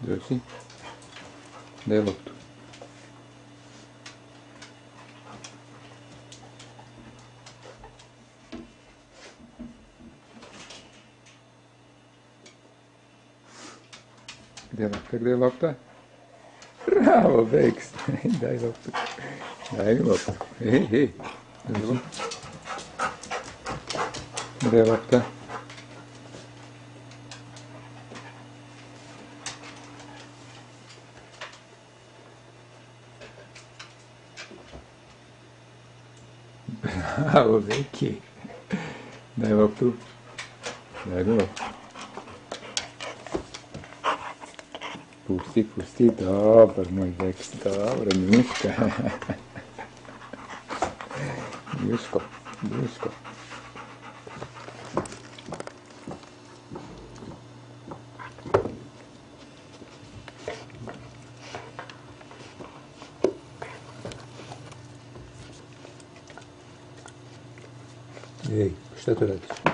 Drži. Daj loptu. Gdje je lopta? Gdje je lopta? Bravo, Beks. Daj loptu. Daj mi Bravo, Beki. Daj loptu. Daj mi loptu. Pusti, pusti, dobar moj Beks, dobro, Miška. Miško, Miško. Эй, что ты радуешь?